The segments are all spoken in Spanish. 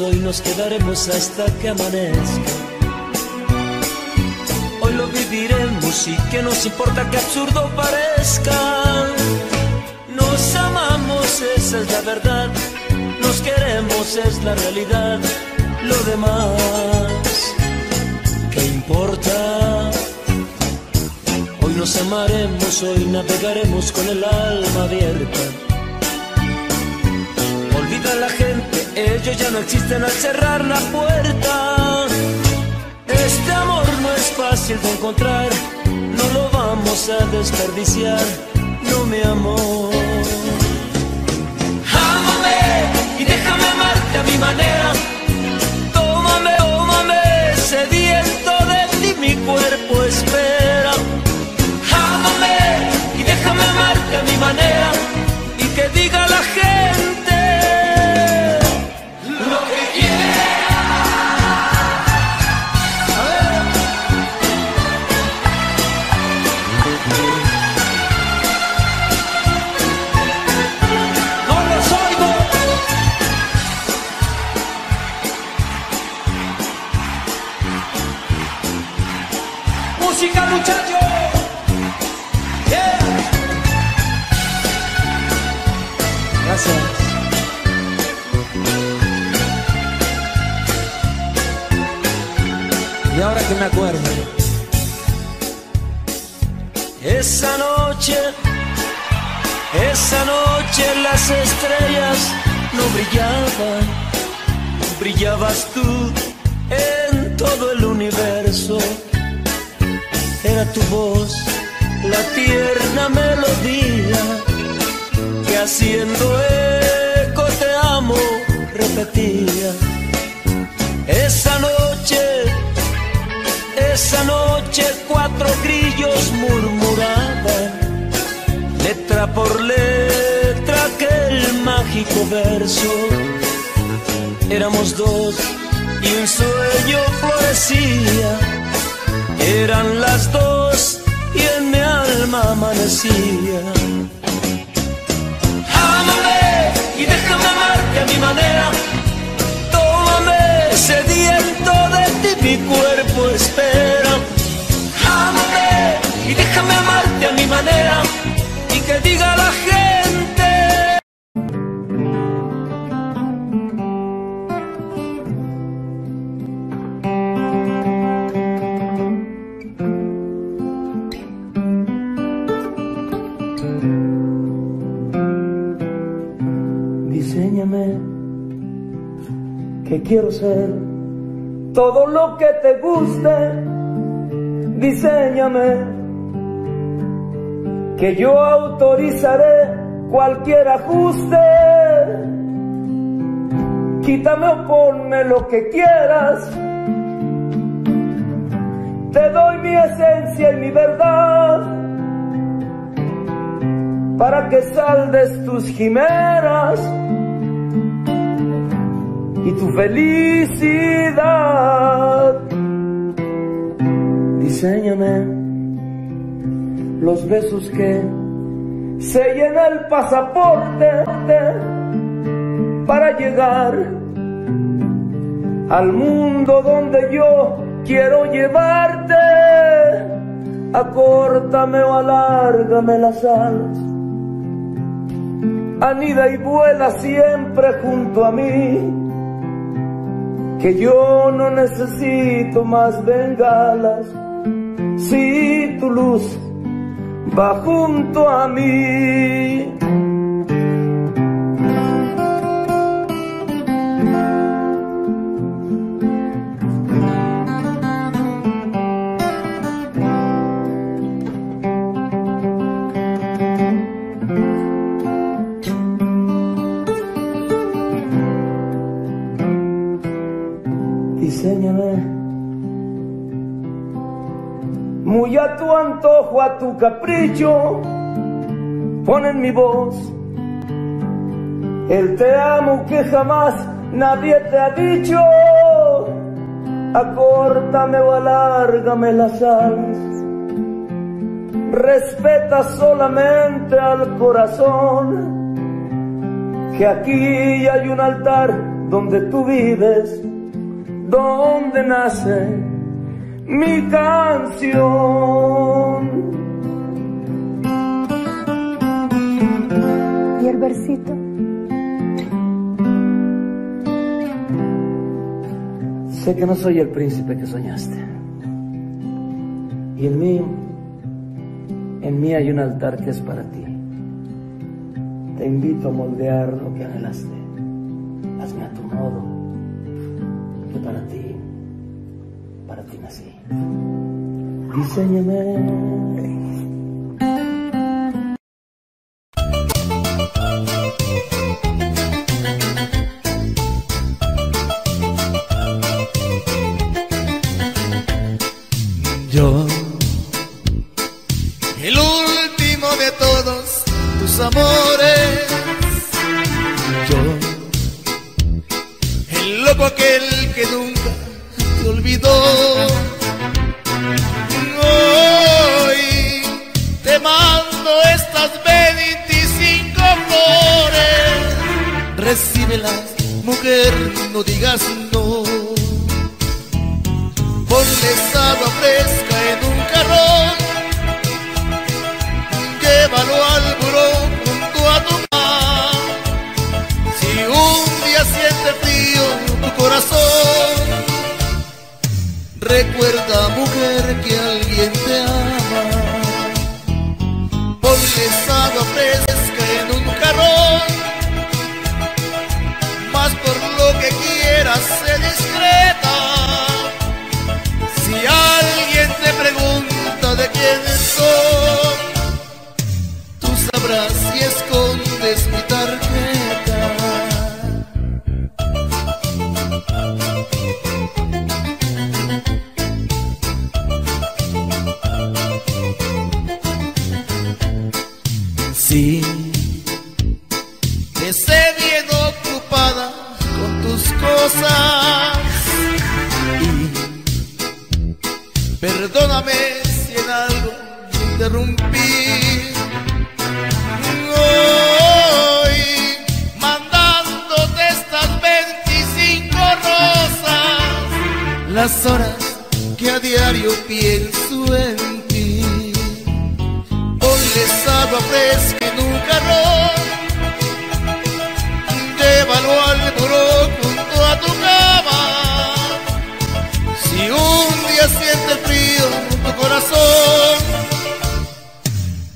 hoy nos quedaremos hasta que amanezca. Hoy lo viviremos y que nos importa que absurdo parezca. Nos amamos, esa es la verdad. Nos queremos, es la realidad. Lo demás, ¿qué importa? Hoy nos amaremos, hoy navegaremos con el alma abierta. Olvida la gente, ellos ya no existen al cerrar la puerta. Este amor no es fácil de encontrar, no lo vamos a desperdiciar, no mi amor. Ámame y déjame amarte a mi manera. Tómame, tómame, sediento de ti mi cuerpo espera. Ámame y déjame amarte a mi manera y que diga la gente Esa noche, esa noche las estrellas no brillaban, brillabas tú en todo el universo. Era tu voz, la tierna melodía que haciendo eco te amo repetía. Esa noche, esa noche cuatro grillos murmuraban, letra por letra aquel mágico verso. Éramos dos y un sueño florecía. Eran las dos y en mi alma amanecía. Ámame y déjame amarte a mi manera. Mi cuerpo espera. Ámame y déjame amarte a mi manera y que diga la gente. Diseñame que quiero ser todo lo que te guste. Diseñame que yo autorizaré cualquier ajuste. Quítame o ponme lo que quieras. Te doy mi esencia y mi verdad para que saldes tus quimeras y tu felicidad. Diseñame los besos que se llena el pasaporte para llegar al mundo donde yo quiero llevarte. Acórtame o alárgame las alas. Anida y vuela siempre junto a mí. Que yo no necesito más bengalas. Si tu luz va junto a mí. A tu capricho, pon en mi voz el te amo que jamás nadie te ha dicho. Acórtame o alárgame las alas. Respeta solamente al corazón, que aquí hay un altar donde tú vives, donde nace mi canción. ¿Y el versito? Sé que no soy el príncipe que soñaste. Y en mí, en mí hay un altar que es para ti. Te invito a moldear lo que anhelaste. Hazme a tu modo, que para ti, para ti nací. Diseñame mujer, no digas no. Ponles agua fresca en un carrón, llévalo al buró junto a tu mamá. Si un día siente frío tu corazón, recuerda mujer que alguien te ama. Ponles agua fresca en un carrón. quieras, sé discreta. Si alguien te pregunta de quién soy, tú sabrás si escondes mi tarjeta. Sí, esté bien ocupada cosas. Y perdóname si en algo interrumpí. Hoy mandándote estas 25 rosas, las horas que a diario pienso en ti. Hoy les hablo fresco y nunca rojo. Evaluar siente frío en tu corazón.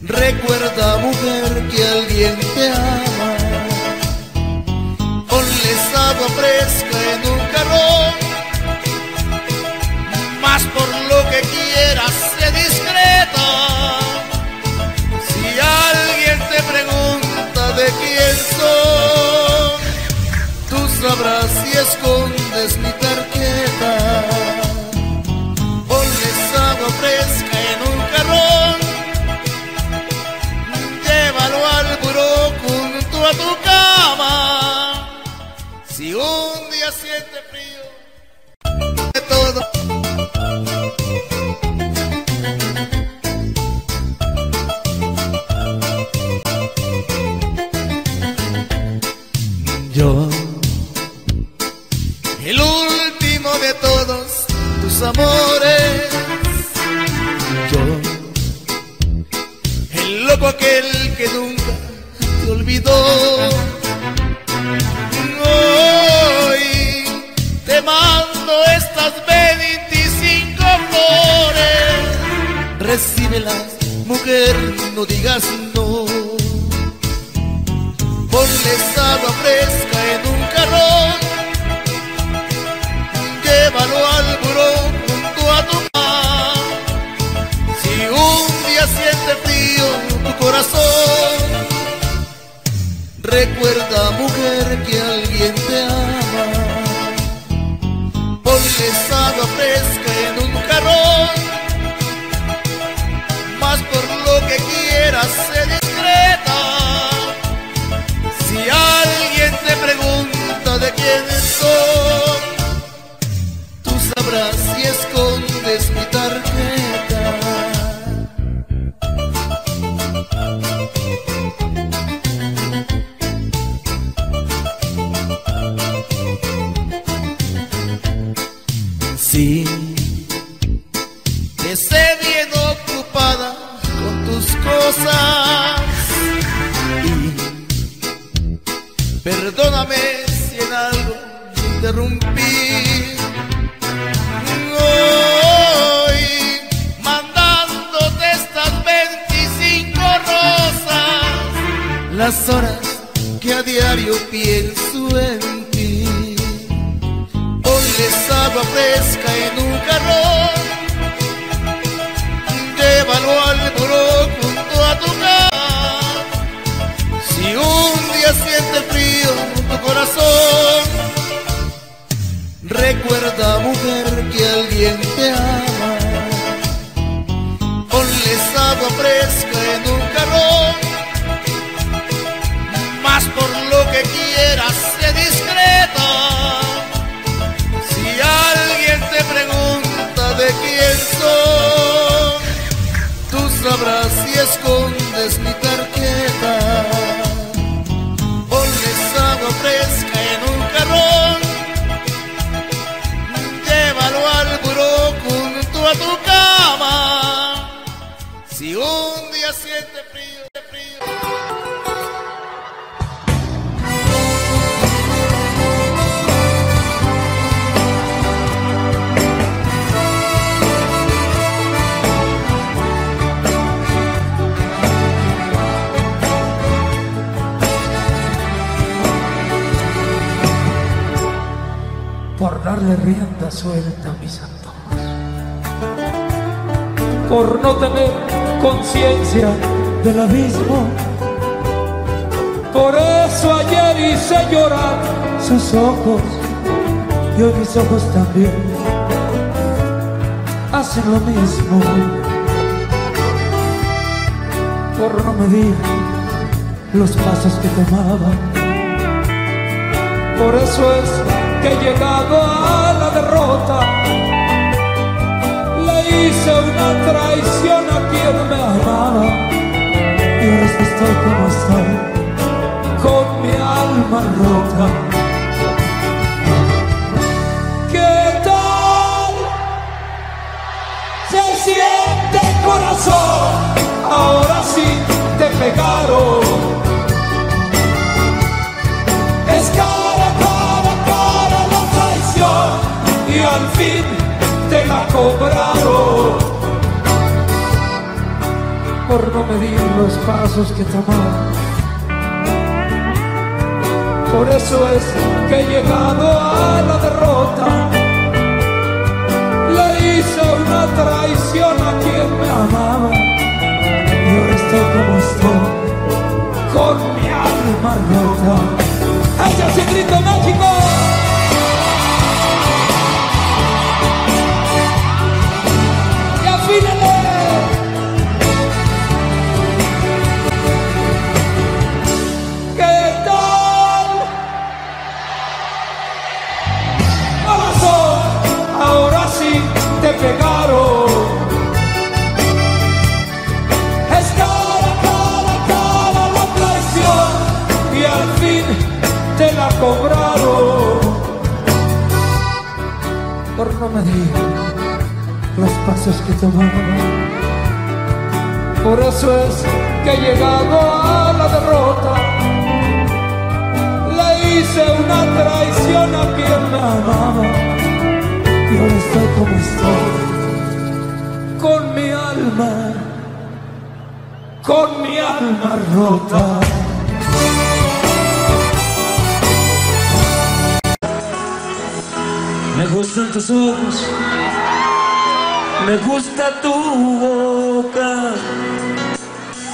Recuerda, mujer, que alguien te ama. Ponle agua fresca en un carrón. Más por lo que quieras, sé discreta. Si alguien te pregunta de quién soy, tú sabrás si escondes mi siete Por no medir los pasos que tomaba. Por eso es que he llegado a la derrota. Le hice una traición a quien me amaba y ahora estoy como estoy, con mi alma rota. ¿Qué tal se siente corazón? Ahora sí te pegaron y al fin te la cobraron por no medir los pasos que tomaba. Por eso es que he llegado a la derrota. Le hice una traición a quien me amaba alma rota. ¡Hacia ese grito mágico! No medir los pasos que tomaba. Por eso es que he llegado a la derrota. Le hice una traición a quien me amaba. Y ahora estoy como estoy, con mi alma, con mi alma rota. Gustan tus ojos. Me gusta tu boca,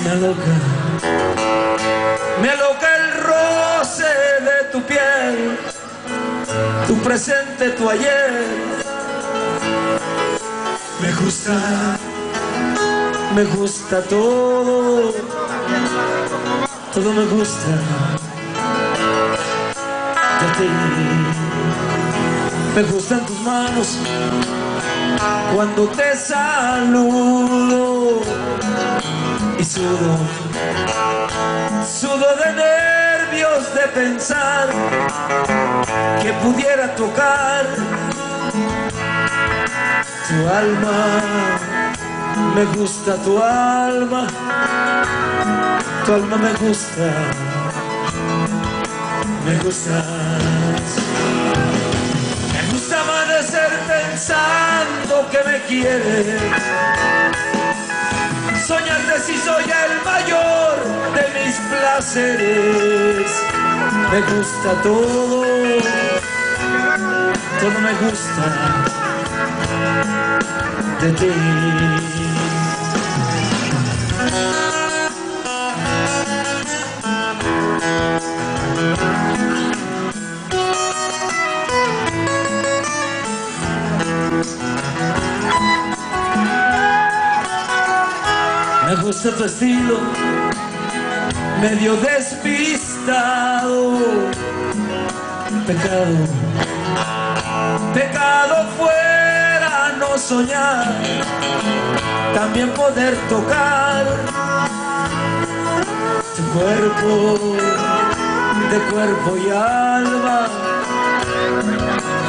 me aloca, me aloca el roce de tu piel, tu presente, tu ayer. Me gusta, me gusta todo, todo me gusta. De ti. Me gustan tus manos cuando te saludo y sudo, sudo de nervios de pensar que pudiera tocar Tu alma, me gusta tu alma, tu alma me gusta, me gustas. Pensando que me quieres. Soñarte si soy el mayor de mis placeres. Me gusta todo, todo me gusta de ti. Me gusta tu estilo, medio despistado. Pecado, pecado fuera no soñar, también poder tocar. Tu cuerpo, de cuerpo y alma,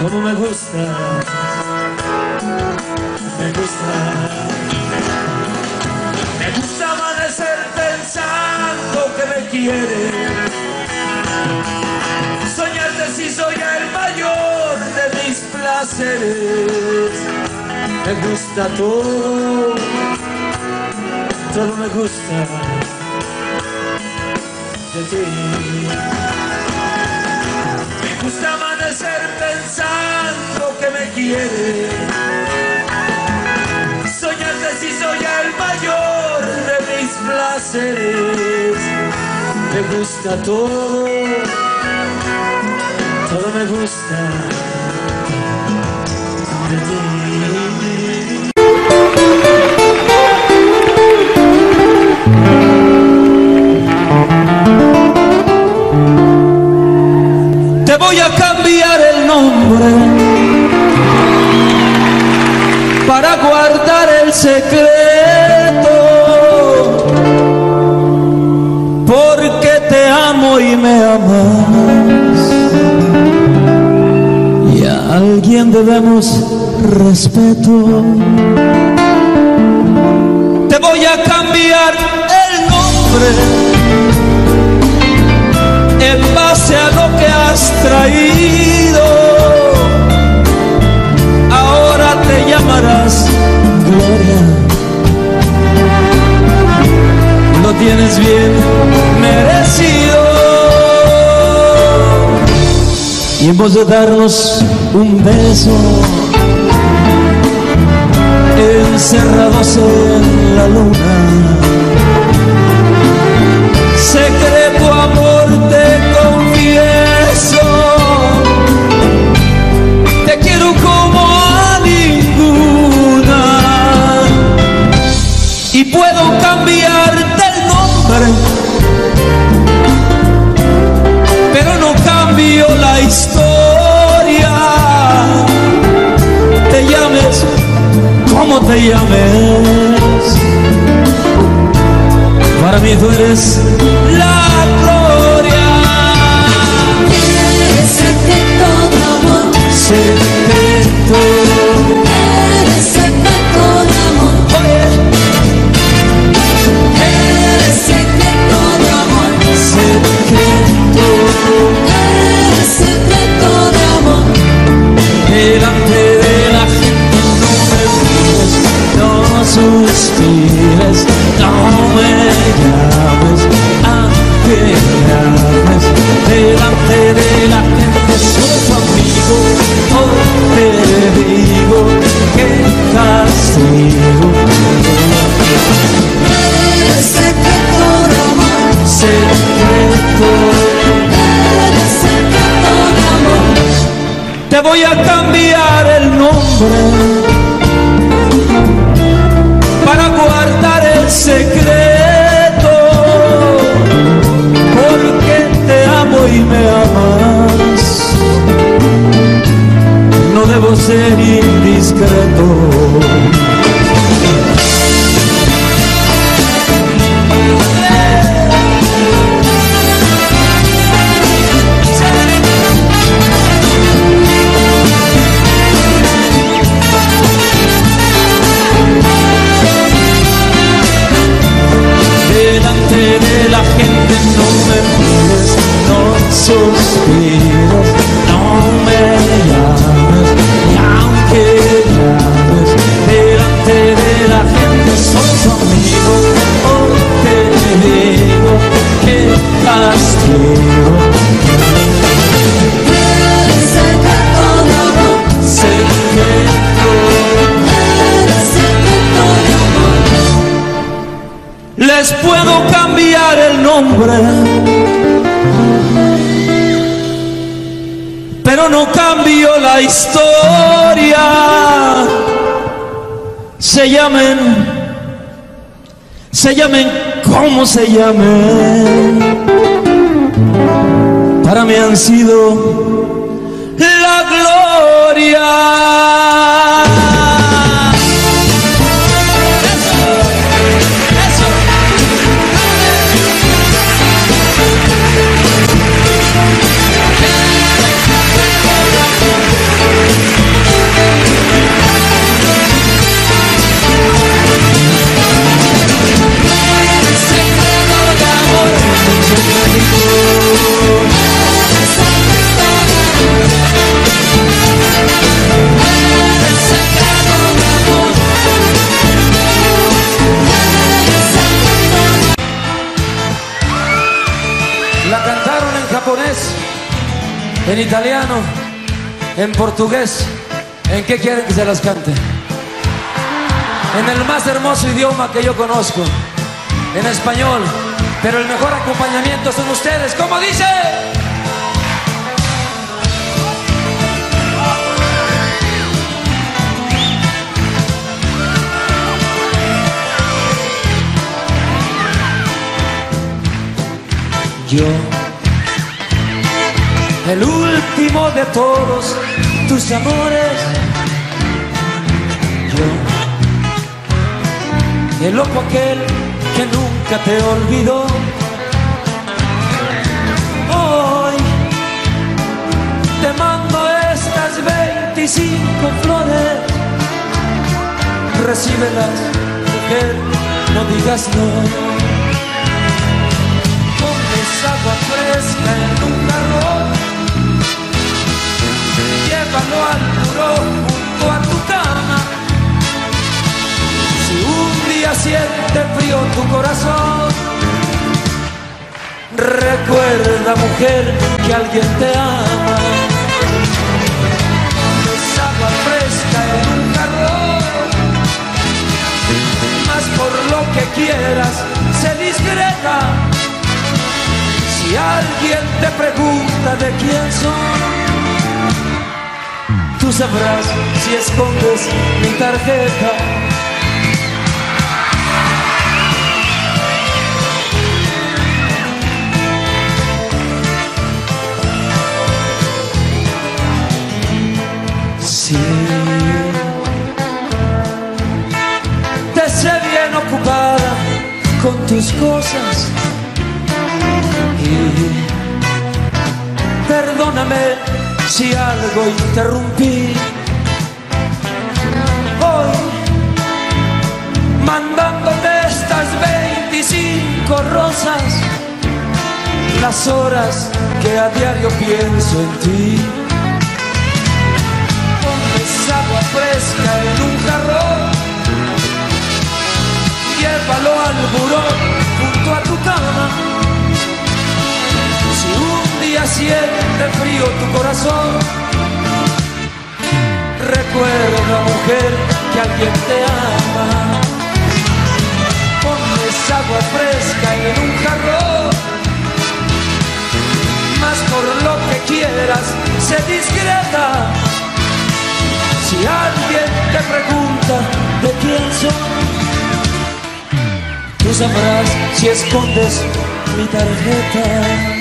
como me gusta, me gusta. Que me quieres. Soñarte si soy el mayor de mis placeres. Me gusta todo, todo me gusta de ti. Me gusta amanecer pensando que me quieres. Si soy el mayor de mis placeres. Me gusta todo, todo me gusta. Te voy a cambiar el nombre secreto, porque te amo y me amas, y a alguien debemos respeto. Te voy a cambiar el nombre en base a lo que has traído ahora te llamarás Gloria. Lo tienes bien merecido. Y en vez de darnos un beso, encerrados en la luna, secreto llames. Para mí tú eres la gloria. Eres secreto de amor, secreto eres secreto eres amor, secreto de amor, delante suspires, no me llames, aunque llames, delante de la gente soy tu amigo, hoy te digo que castigo, eres secreto de amor, secreto de amor, Te voy a cambiar el nombre historia. Se llamen, se llamen como se llamen. Para mí han sido en italiano, en portugués. ¿En qué quieren que se las cante? En el más hermoso idioma que yo conozco, en español. Pero el mejor acompañamiento son ustedes. ¿Cómo dice? Yo, el último de todos tus amores. Yo, el loco aquel que nunca te olvidó. Hoy te mando estas 25 flores. Recíbelas, mujer, no digas no al muro junto a tu cama. Si un día siente frío tu corazón, recuerda mujer que alguien te ama. Pones agua fresca en un jarrón, más por lo que quieras, sé discreta. Si alguien te pregunta de quién tú sabrás si escondes mi tarjeta. Sí. Te sé bien ocupada con tus cosas. Y perdóname si algo interrumpí. Hoy, mandándote estas 25 rosas, las horas que a diario pienso en ti. Pones agua fresca en un jarrón, llévalo al buró junto a tu cama. Día siente frío tu corazón, recuerda mujer que alguien te ama. Pones agua fresca en un jarrón, más por lo que quieras, sé discreta. Si alguien te pregunta de quién soy, tú sabrás si escondes mi tarjeta.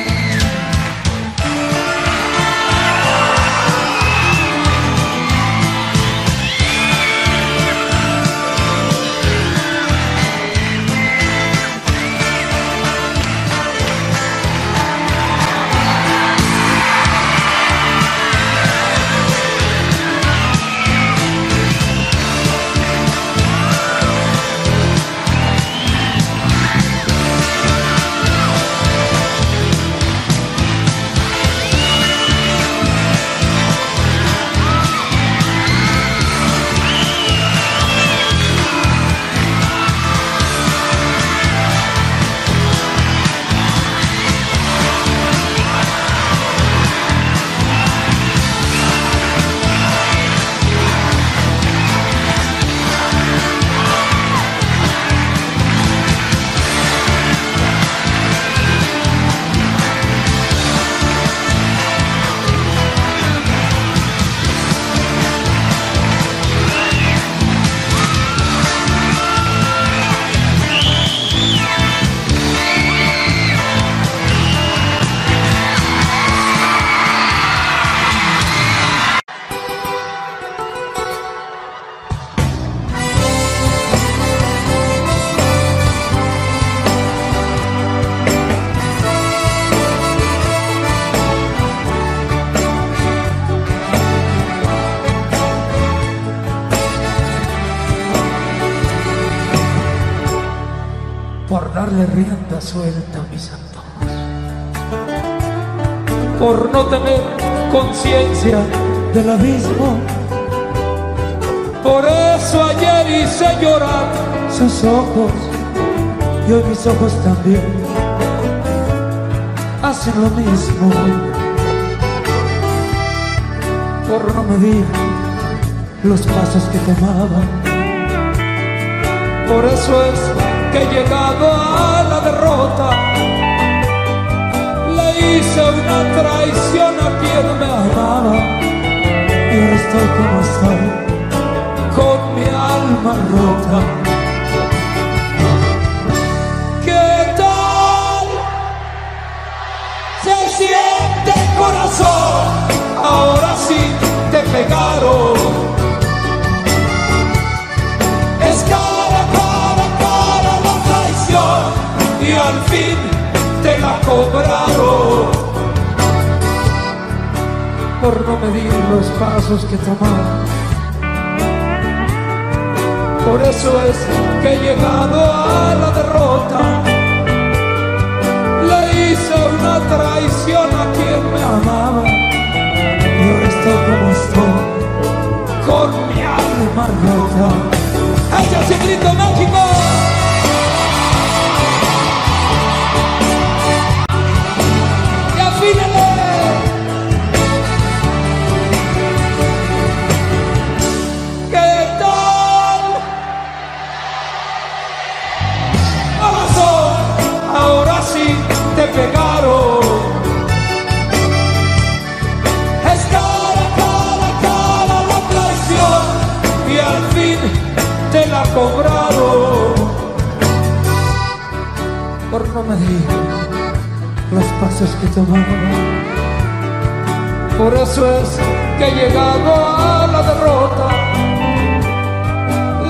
Ojos también hacen lo mismo. Por no medir los pasos que tomaba. Por eso es que llegado a la derrota. Le hice una traición a Por no medir los pasos que tomaba. Por eso es que he llegado a la derrota. Le hice una traición a quien me amaba. Y ahora estoy como estoy, con mi alma rota. ¡Echa ese grito mágico! Medir los pasos que tomaba. Por eso es que he llegado a la derrota.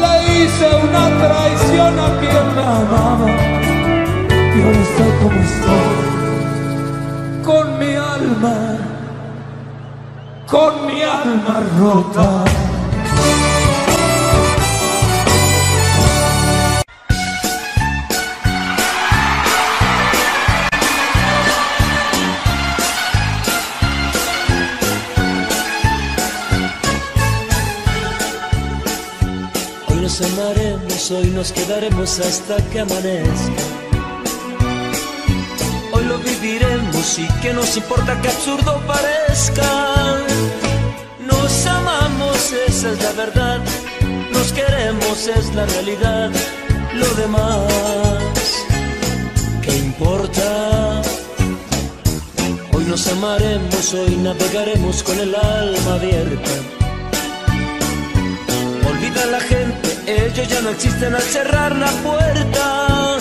Le hice una traición a quien me amaba. Y ahora estoy como estoy, con mi alma con mi alma rota. Nos quedaremos hasta que amanezca. Hoy lo viviremos y que nos importa que absurdo parezca. Nos amamos, esa es la verdad. Nos queremos, es la realidad. Lo demás, ¿qué importa? Hoy nos amaremos, hoy navegaremos con el alma abierta. Olvida la gente, ellos ya no existen al cerrar la puerta.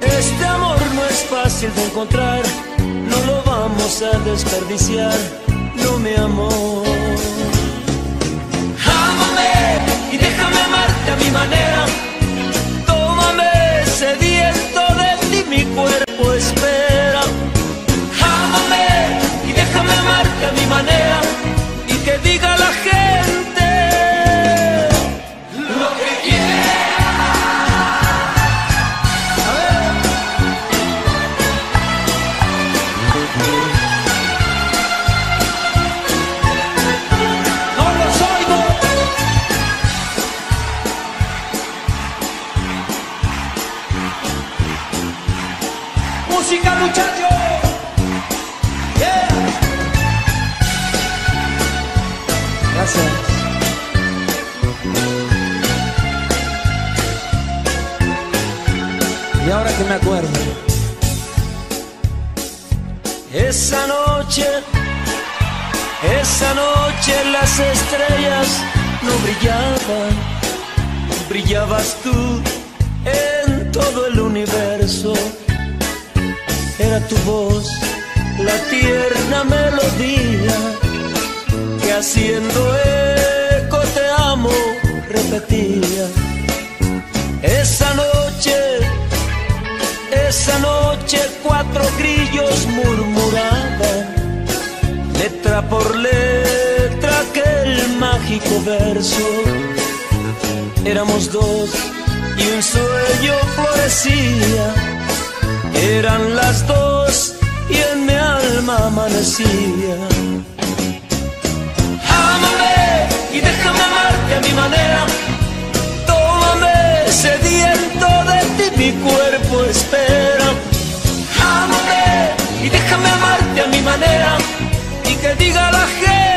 Este amor no es fácil de encontrar, no lo vamos a desperdiciar, no mi amor. Ámame y déjame amarte a mi manera. Tómame sediento de ti, mi cuerpo espera. Ámame y déjame amarte a mi manera y que diga la gente me acuerdo. Esa noche, esa noche las estrellas no brillaban, brillabas tú en todo el universo. Era tu voz, la tierna melodía, que haciendo eco te amo, repetía. Esa noche, cuatro grillos murmuraban, letra por letra aquel mágico verso. Éramos dos y un sueño florecía. Eran las dos y en mi alma amanecía. Ámame y déjame amarte a mi manera. Tómame sediento de ti, mi cuerpo espera. Manera y que diga la gente.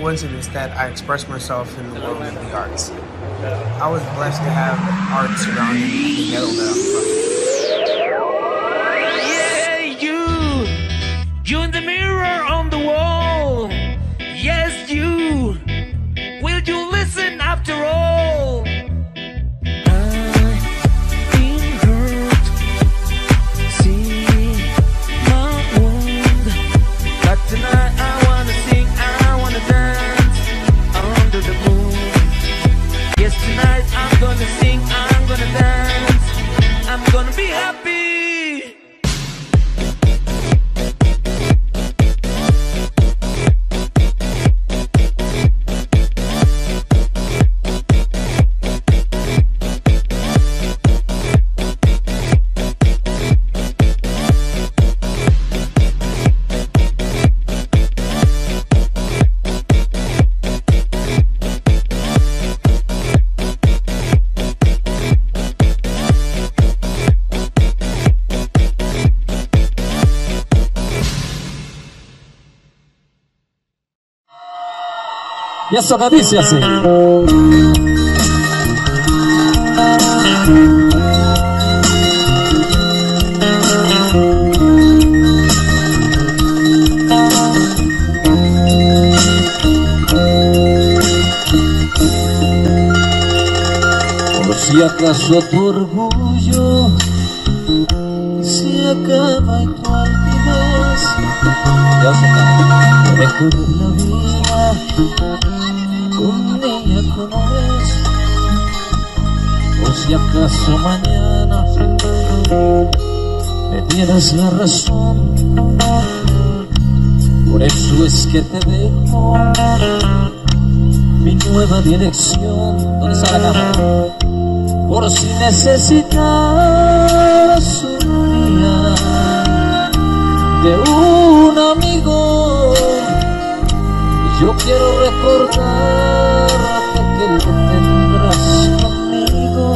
Coincidence that I express myself in the world of the arts. I was blessed to have art surrounding the ghetto that I'm Y eso que dice así. Por si acaso tu orgullo se acaba y tu altivez ya se acaba. Recorrer la vida con ella como es. Por si acaso mañana me dieras la razón. Por eso es que te dejo mi nueva dirección. ¿Dónde está la cama? Por si necesitas un día de un yo quiero recordarte que lo tendrás conmigo.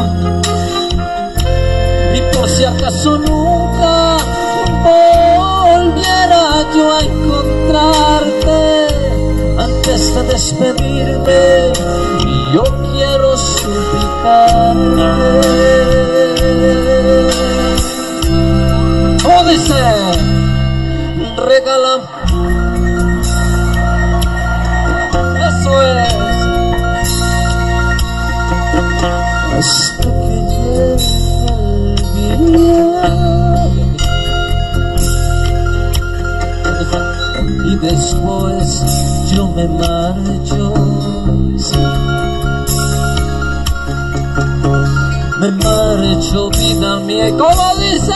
Y por si acaso nunca volviera yo a encontrarte antes de despedirme yo quiero suplicarte Día. Y después yo me marcho. Me marcho, vida mía. ¿Cómo dice?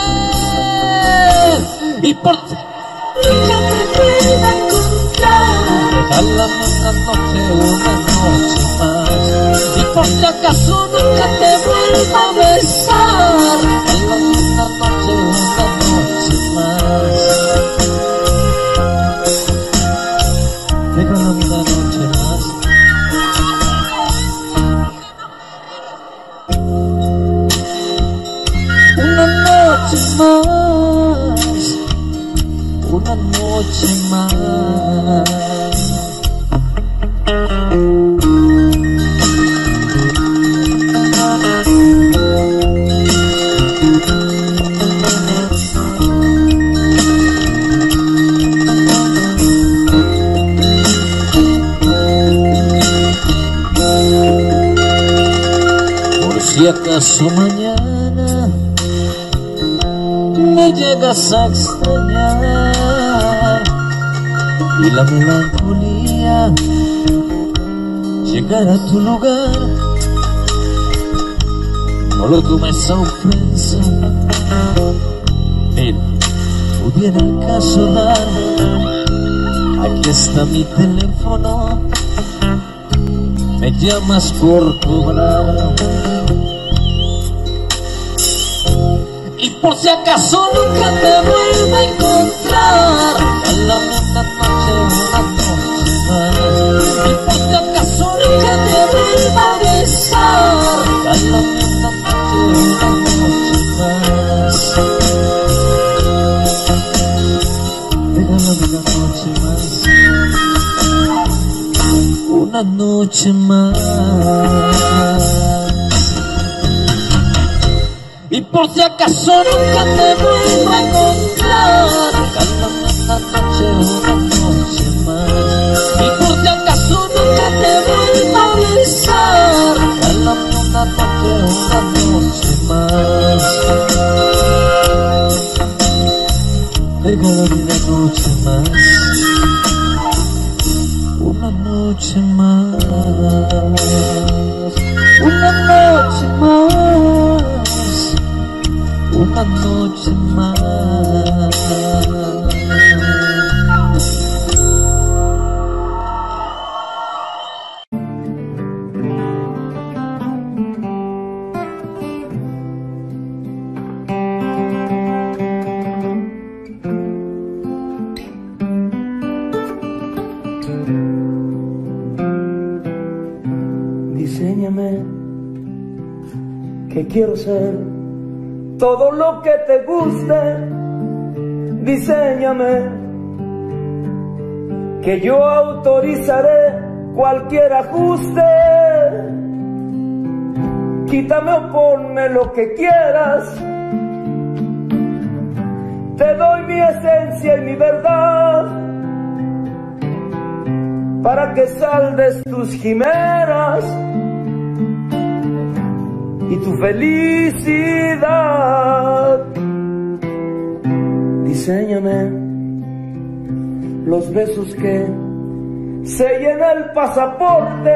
Y por Nunca te vuelva a encontrar. Regálame una noche, una noche más si acaso nunca te vuelva a besar una noche, una noche más Regálame una noche más Una noche más una noche más. Llegas a extrañar y la melancolía llegar a tu lugar. No lo tomes a ofensa, mira, pudiera acaso dar. Aquí está mi teléfono, me llamas por. Y por si acaso nunca te vuelva a encontrar. Regálame una noche, una noche Y por si acaso nunca te vuelva a besar. Regálame una noche, una noche más una noche más. Noche más. Por si acaso nunca te vuelvo a encontrar, regálame una noche, una noche más. Y por si acaso nunca te vuelvo a besar, regálame una noche, una noche más. Regálame una noche Diseñame que quiero ser todo lo que te guste. Diseñame que yo autorizaré cualquier ajuste. Quítame o ponme lo que quieras. Te doy mi esencia y mi verdad para que saldes tus quimeras y tu felicidad. Diseñame los besos que sellen el pasaporte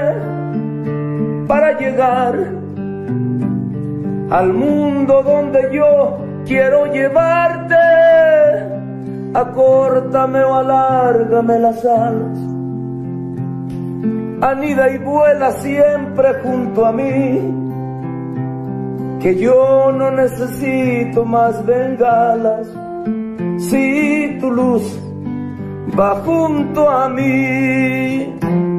para llegar al mundo donde yo quiero llevarte. Acórtame o alárgame las alas anida y vuela siempre junto a mí, que yo no necesito más bengalas, si tu luz va junto a mí.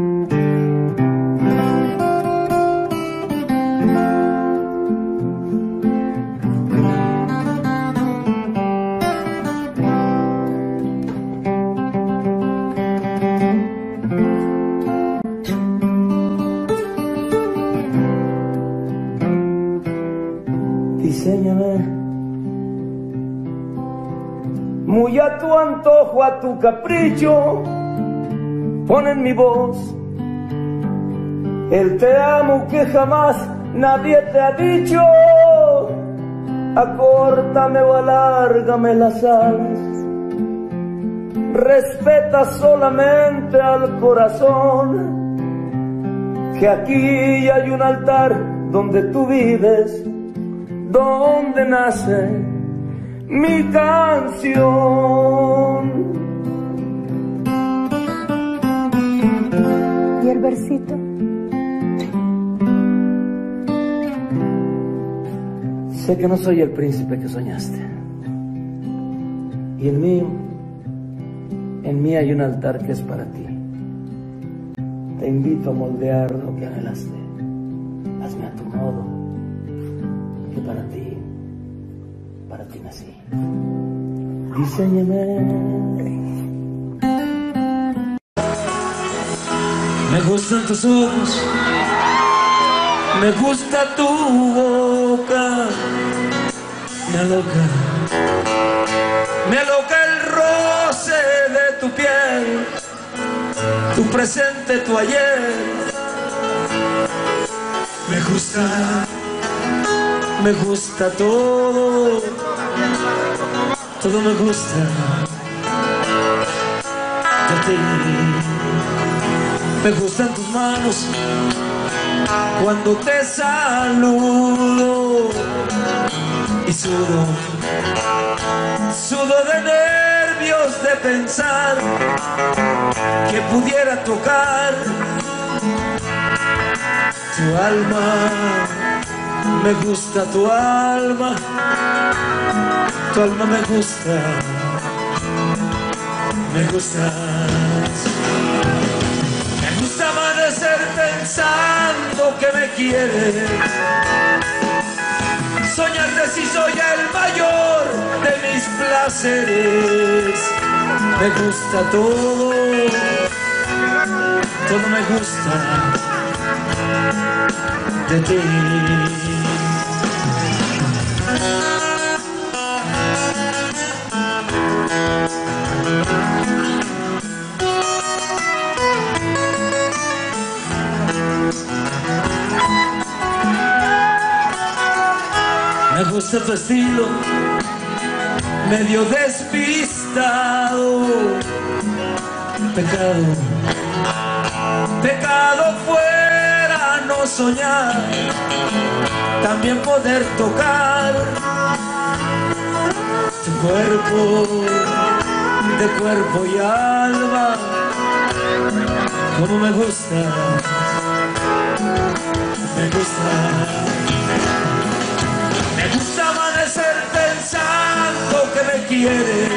A tu capricho, pon en mi voz el te amo que jamás nadie te ha dicho. Acórtame o alárgame las alas, respeta solamente al corazón, que aquí hay un altar donde tú vives donde nace mi canción. Y el versito. Sé que no soy el príncipe que soñaste. Y en mí, en mí hay un altar que es para ti. Te invito a moldear lo que anhelaste. Hazme a tu modo. Que para ti, para ti nací. Diseñame. Me gustan tus ojos, me gusta tu boca, me aloca, me aloca el roce de tu piel, tu presente, tu ayer. Me gusta, me gusta todo, todo me gusta de ti. Me gustan tus manos cuando te saludo y sudo, sudo de nervios de pensar que pudiera tocar tu alma. Me gusta tu alma, tu alma me gusta, me gustas. Me gusta amanecer pensando que me quieres. Soñarte si soy el mayor de mis placeres. Me gusta todo, todo me gusta de ti. Gusta tu estilo, medio despistado. Pecado, pecado fuera no soñar, también poder tocar tu cuerpo de cuerpo y alma, como me gusta, me gusta. Gusta amanecer pensando que me quiere.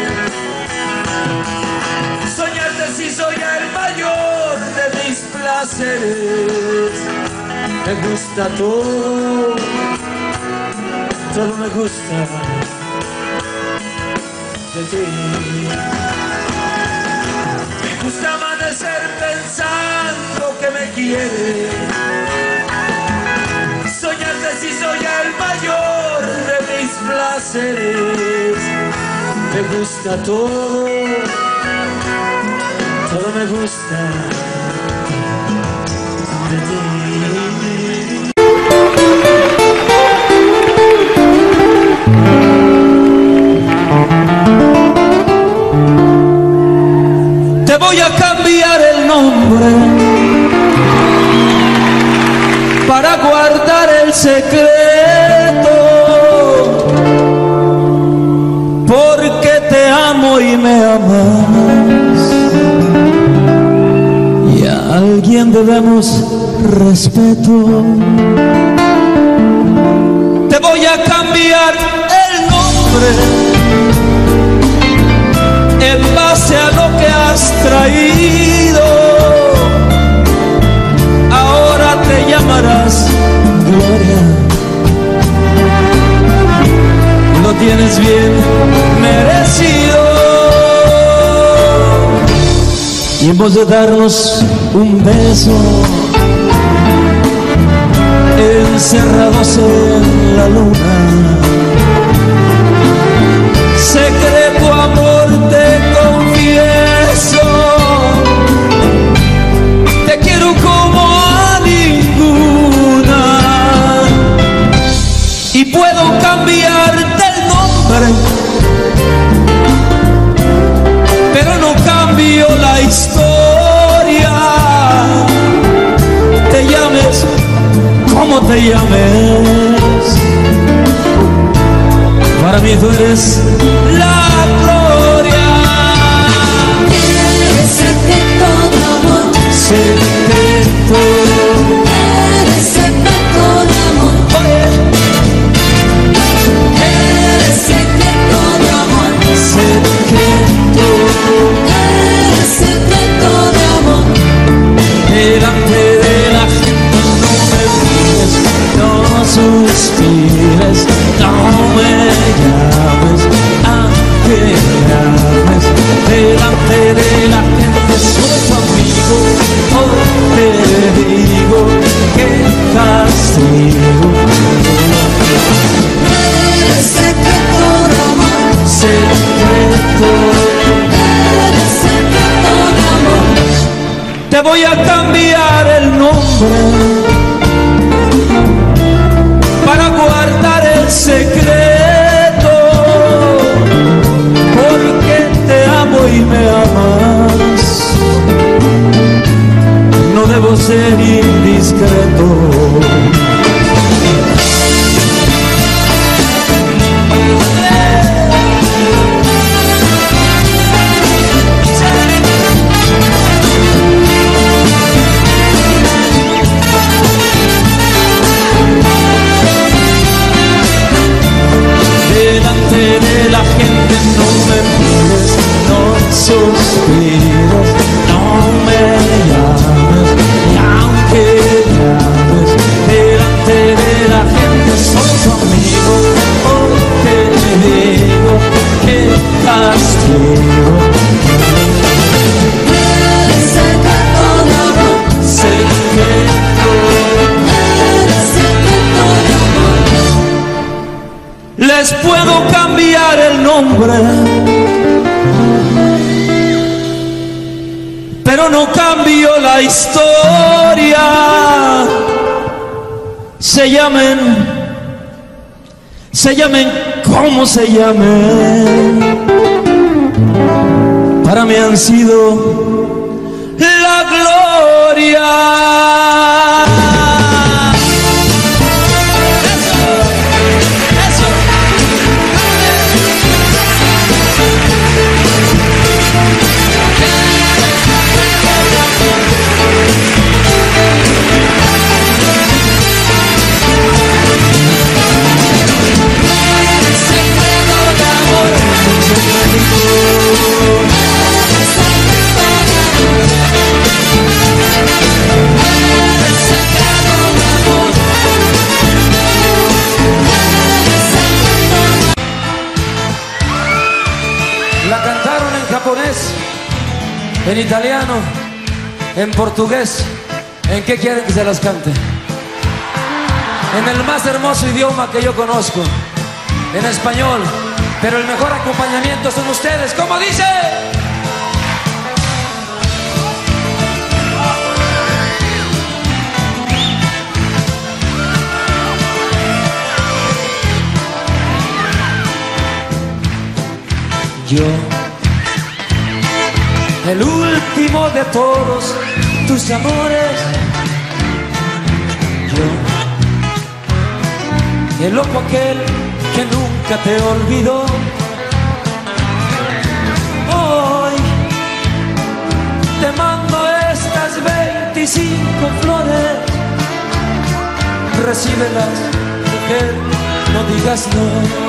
Soñarte si soy el mayor de mis placeres. Me gusta todo, todo me gusta de ti. Me gusta amanecer pensando que me quiere soñarte si soy el mayor de mis placeres. Me gusta todo, todo me gusta. Te voy a cambiar el nombre guardar el secreto. Porque te amo y me amas. Y a alguien debemos respeto. Te voy a cambiar el nombre en base a lo que has traído ahora te llamarás tienes bien merecido. Y en vez de darnos un beso, encerrados en la luna, te llames. Para mí tú llamen, se llamen como se llamen. Para mí han sido en italiano, en portugués. ¿En qué quieren que se las cante? En el más hermoso idioma que yo conozco, en español. Pero el mejor acompañamiento son ustedes. ¿Cómo dice? Yo, el último de todos tus amores. Yo, el loco aquel que nunca te olvidó. Hoy te mando estas 25 flores. Recíbelas, mujer, no digas no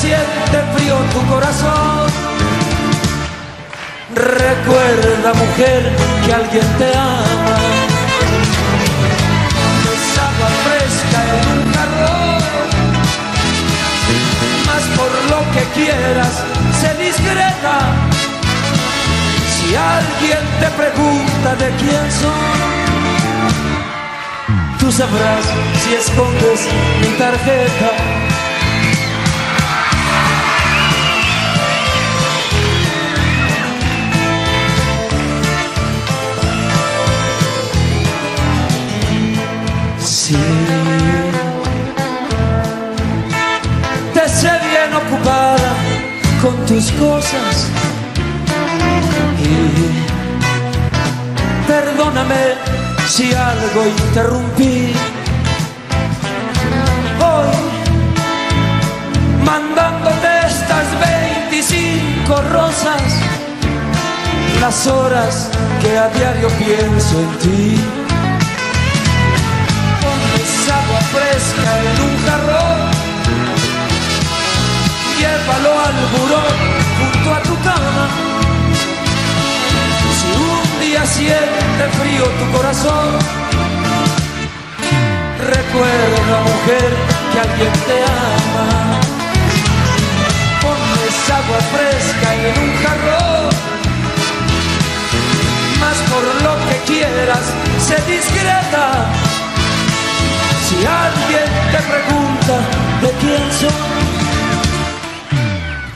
siente frío tu corazón, recuerda mujer que alguien te ama. Pones agua fresca en un jarrón, más por lo que quieras, sé discreta. Si alguien te pregunta de quién soy, tú sabrás si escondes mi tarjeta. Te sé bien ocupada con tus cosas. Y perdóname si algo interrumpí. Hoy, mandándote estas 25 rosas, las horas que a diario pienso en ti. Agua fresca en un jarrón, llévalo al buró junto a tu cama. Si un día siente frío tu corazón, recuerda mujer que alguien te ama. Pones agua fresca en un jarrón, más por lo que quieras, sé discreta. Si alguien te pregunta de quién soy,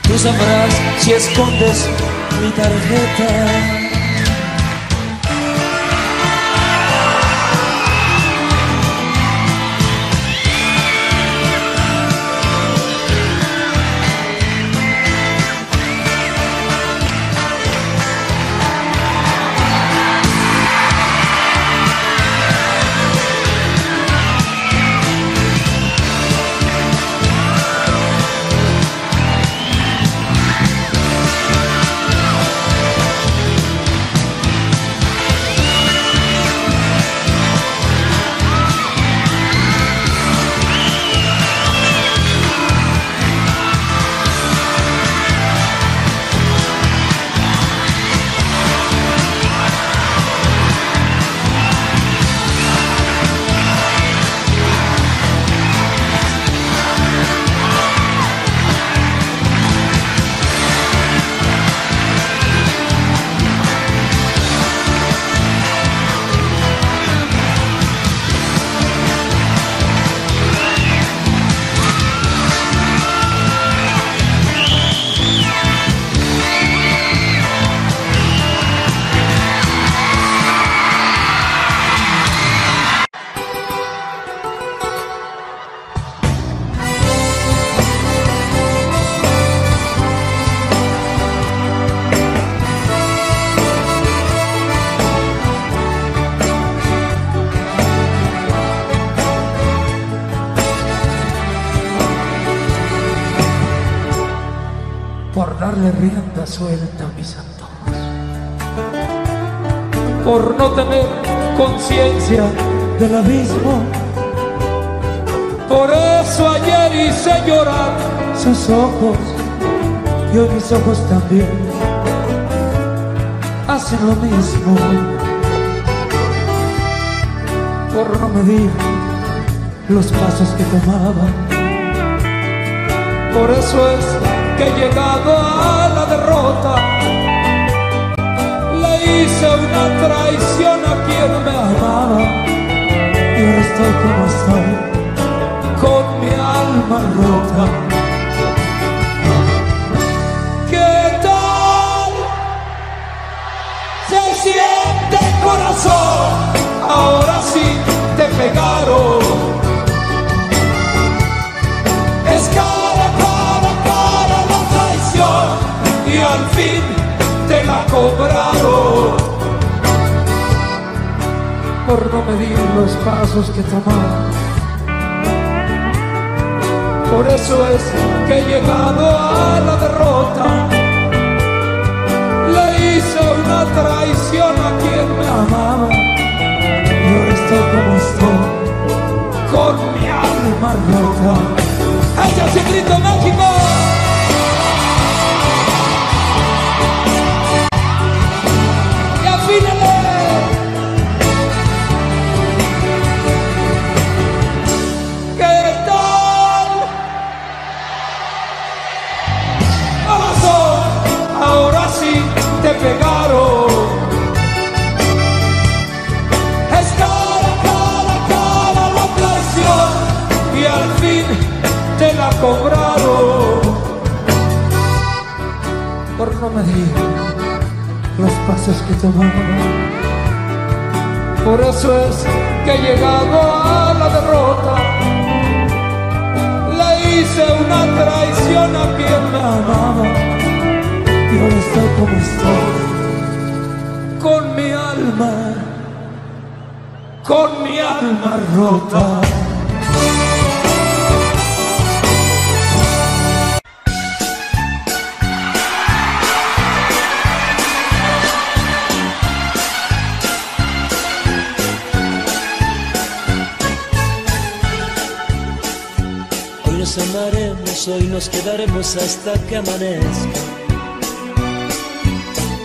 tú sabrás si escondes mi tarjeta. Darle rienda suelta a mis antojos, por no tener conciencia del abismo. Por eso ayer hice llorar sus ojos y hoy mis ojos también hacen lo mismo. Por no medir los pasos que tomaba. Por eso es que he llegado a la derrota. Le hice una traición a quien me amaba. Y ahora estoy como estoy, con mi alma rota. ¿Qué tal se siente corazón? Ahora sí te pegaron. Al fin te la cobraron. Por no medir los pasos que tomaba. Por eso es que he llegado a la derrota. Le hice una traición a quien me amaba. Y ahora estoy como estoy, con mi alma rota. ¡Ella es el grito mágico! Medir los pasos que tomaba. Por eso es que he llegado a la derrota. Le hice una traición a quien me amaba. Y ahora estoy como estoy, con mi alma, con mi alma rota. Hoy nos quedaremos hasta que amanezca.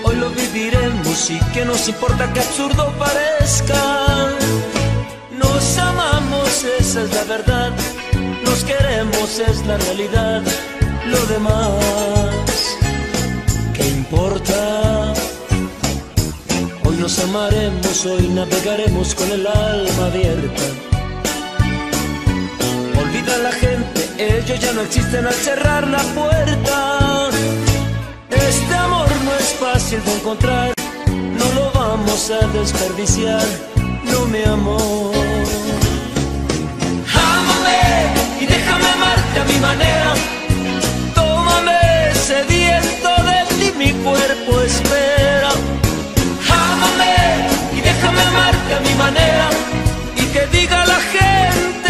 Hoy lo viviremos y que nos importa que absurdo parezca. Nos amamos, esa es la verdad. Nos queremos, es la realidad. Lo demás, ¿qué importa? Hoy nos amaremos, hoy navegaremos con el alma abierta. Olvida a la gente, ellos ya no existen al cerrar la puerta. Este amor no es fácil de encontrar, no lo vamos a desperdiciar, no mi amor. Ámame y déjame amarte a mi manera. Tómame sediento de ti, mi cuerpo espera. Ámame y déjame amarte a mi manera y que diga la gente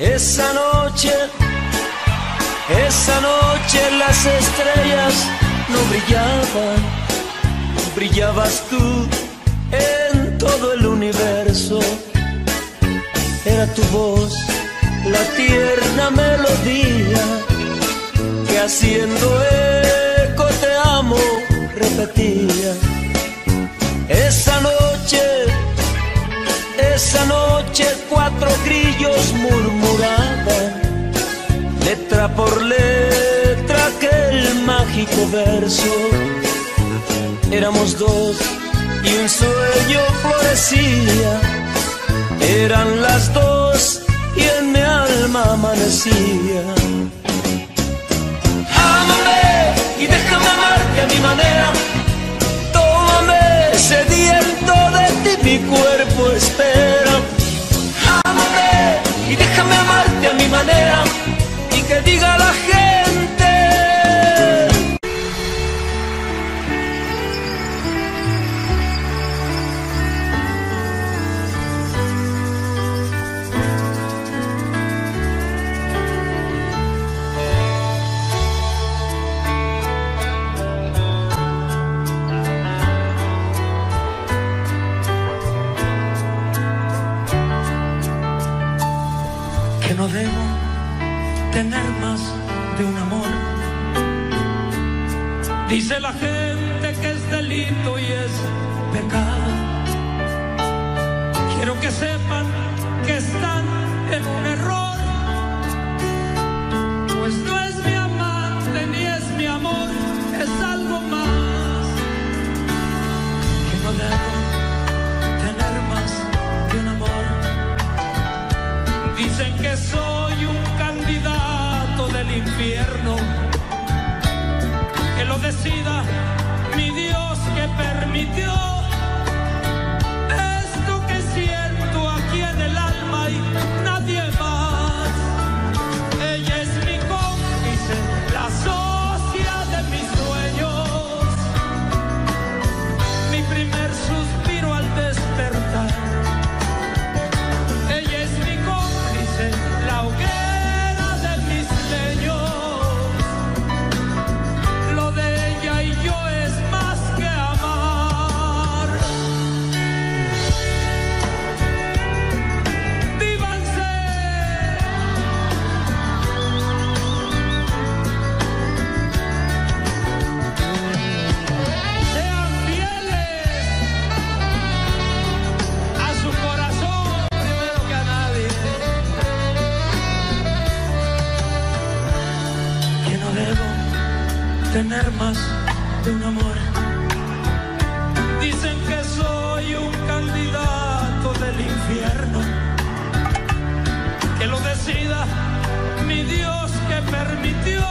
Esa noche, esa noche las estrellas no brillaban, brillabas tú en todo el universo. Era tu voz, la tierna melodía que haciendo eco te amo repetía. Esa noche, esa noche cuatro grillos murmuraban, letra por letra aquel mágico verso. Éramos dos y un sueño florecía. Eran las dos y en mi alma amanecía. Ámame y déjame amarte a mi manera. Mi cuerpo espera. Ámame y déjame amarte a mi manera y que diga la gente. Dice la gente que es delito y es pecado. Quiero que sepan que están en un error. Pues no es mi amante ni es mi amor, es algo más. Que no debo tener más de un amor. Dicen que soy un candidato del infierno. Decida mi Dios que permitió Debo tener más de un amor. Dicen que soy un candidato del infierno. Que lo decida mi Dios que permitió.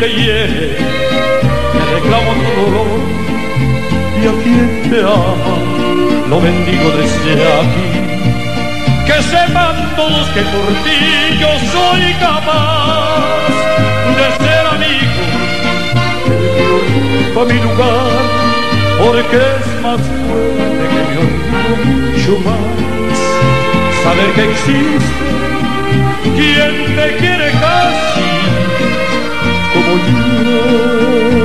Te hiere, te reclamo tu dolor, y a quien te ama, lo bendigo desde aquí. Que sepan todos que por ti yo soy capaz de ser amigo, que a mi lugar, porque es más fuerte que me olvido mucho más. Saber que existe quien te quiere casi como yo.